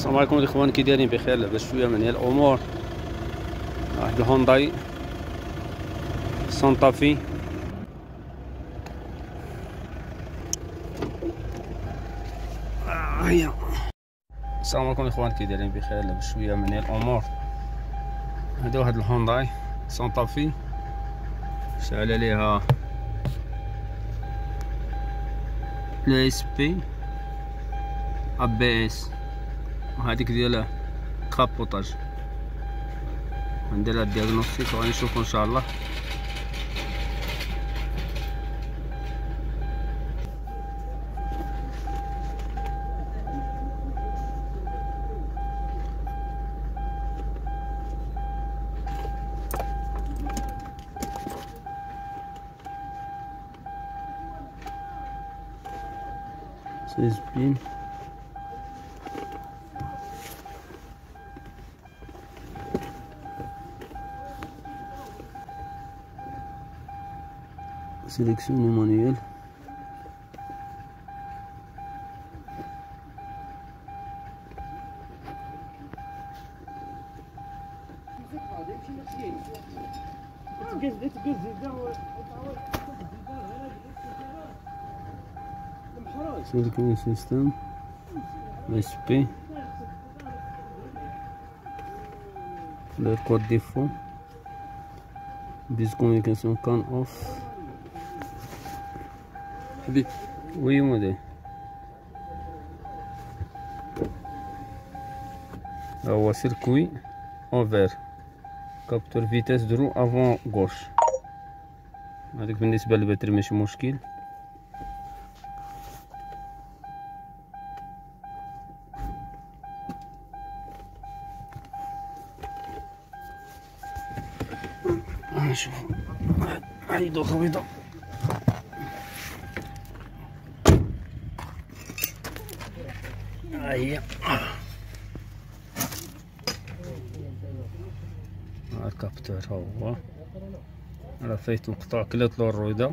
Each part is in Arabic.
السلام عليكم الاخوان كي دايرين بخير لاباس شوية من هي الأمور واحد ال Hyundai Santa Fe هيا السلام عليكم الاخوان كي دايرين بخير لاباس شوية من هي الأمور هذا واحد ال Hyundai Santa Fe شعل عليها l'ESP ABS. وهذيك ديال capotage. ندير لها ال diagnostic وغادي نشوفو إن شاء الله. sélectionne le manuel. Circuit system SP le code défaut discommunication can off. حبيبي وي موديل هو سيركوي اونفير كابتور فيتاس درو افون غوش هذاك بالنسبة للباتري ماشي مشكل. نشوف هاي دوخه هي الكابتور هو. لفيت مقطع كلات له الرويدة.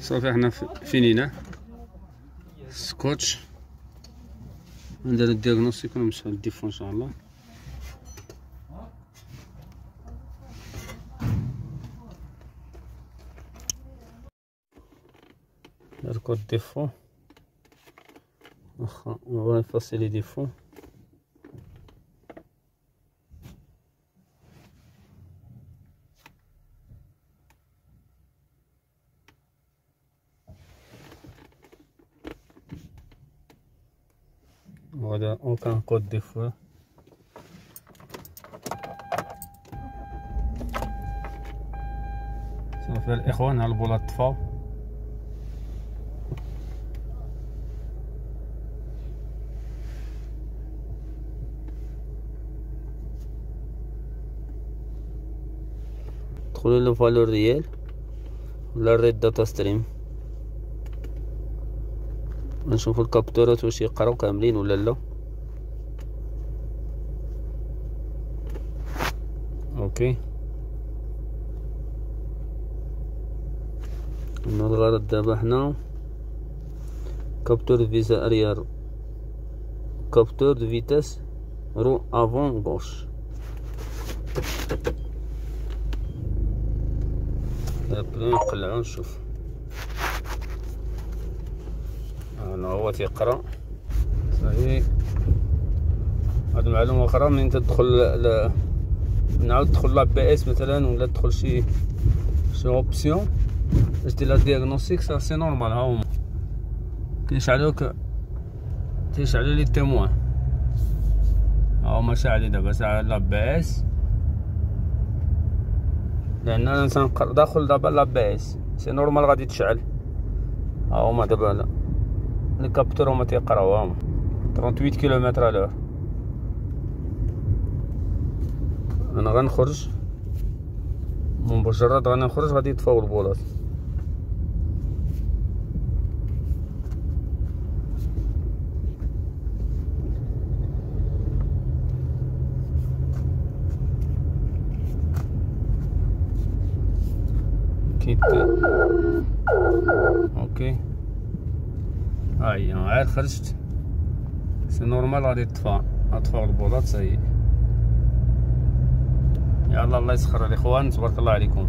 صافي حنا فينينا. سكوتش. ندير ال diagnostic ونمسحو ال défaut إن شاء الله. نركو ال défaut واخا on efface les défauts Voilà, aucun code défaut. صافي الاخوان ها البولات طفاو دخلوا les valeurs réelles ولا read data stream نشوفوا الكابتورات واش يقراو كاملين ولا لا. OK. الغرض دابا حنا. capteur vitesse arrière capteur de vitesse roue avant gauche نقلعو نشوف أنا هو تيقرأ. صافي هاد المعلومه أخرى منين تدخل ل... نعاود تدخل l'ABS مثلا ولا تدخل شي شي option باش دير la diagnostic ça c'est normal ها هما. كيشعلوك تيشعلو les témoins ها هما شاعلين دابا ساعة l'ABS. لأن أنا داخل دابا l'ABS. c'est normal غادي تشعل. ها هما دابا les capteurs هما تيقراو هما 38 كيلومتر على أنا غنخرج. مباشرة غنخرج غادي يطفاو البولات. كيت OK. هاي عاد خرجت c'est normal غادي تطفى اطفاو البولات صاي يلا الله يسخر الاخوان تبارك الله عليكم